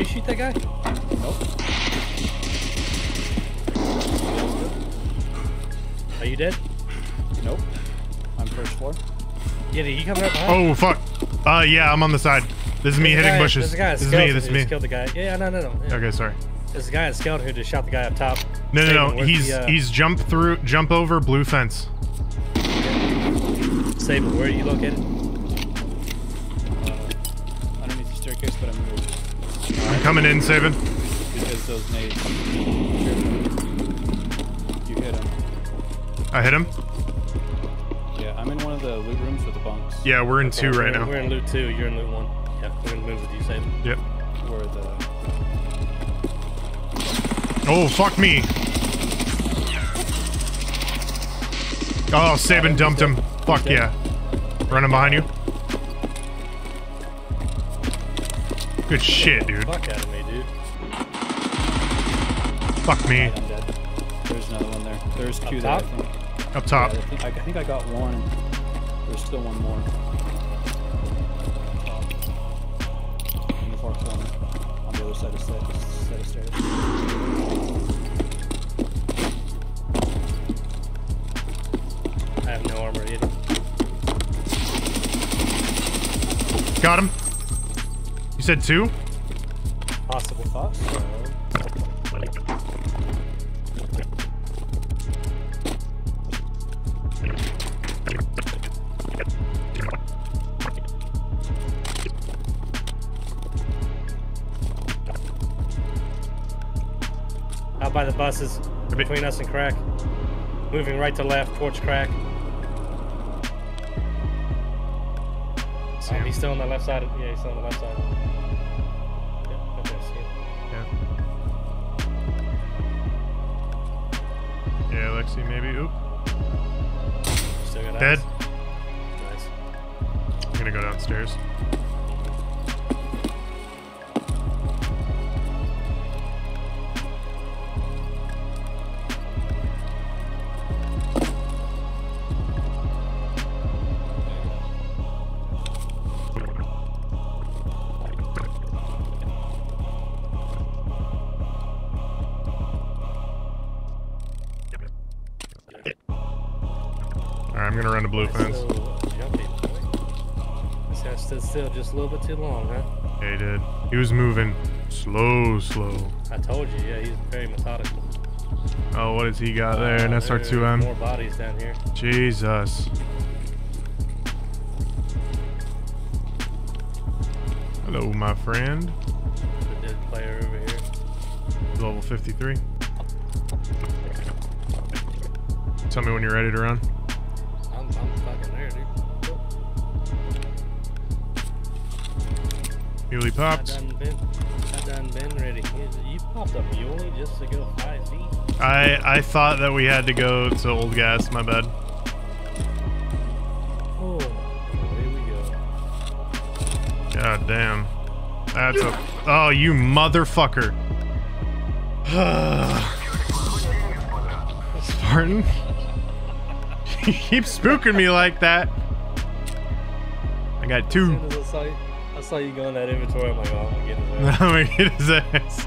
you shoot that guy? Nope. Are you dead? Nope. I'm first floor. Yeah, did he come right behind? Oh fuck. Uh yeah, I'm on the side. This is me There's a hitting guy- bushes. There's a guy This is me. This is me. killed the guy. Yeah, no, no, no. Yeah. Okay, sorry. There's a guy at skeleton who just shot the guy up top. No, no, no. where's He's the, uh, he's jump through, jump over blue fence. Sable, where are you located? Coming in, Saban. Because those nades. You hit him. I hit him. Yeah, I'm in one of the loot rooms with the bunks. Yeah, we're in Okay, two we're right in- now. We're in loot two. You're in loot one. Yeah, we're gonna move with you, Sable. Yep. Where the Oh fuck me. Oh, Saban dumped him. Fuck yeah. Running behind you. Good shit, dude. Fuck out of me, dude. Fuck me. I'm dead. There's another one there. There's two Up there, I think. Up top. Yeah, I, think, I think I got one. There's still one more. In the far corner. On the other side of the set of stairs. I have no armor either. Got him. Said two? Possible thoughts? Out by the buses, between us and crack. Moving right to left towards crack. Him. he's still on the left side. Of, yeah, he's still on the left side. Yep, okay, I see him. Yeah. Yeah, Lexi, maybe. Oop. Still got Dead. Nice. I'm gonna go downstairs. Alright, I'm gonna run to blue fence. Jumpy. This guy stood still just a little bit too long, huh? Yeah, he did. He was moving slow, slow. I told you, yeah, he's very methodical. Oh, what has he got there? An Uh, there's More SR2M. More bodies down here. Jesus. Hello, my friend. The dead player over here. Level 53. Tell me when you're ready to run. Muley I done been, I done been ready. You, popped a muley just to go five feet. I I thought that we had to go to old gas. My bad. Oh, away we go. God damn. That's a. Oh, you motherfucker. Spartan. you keep spooking me like that. I got two. I saw you, I saw you go in that inventory. I'm like, oh, I'm gonna get his ass. I'm gonna get his ass.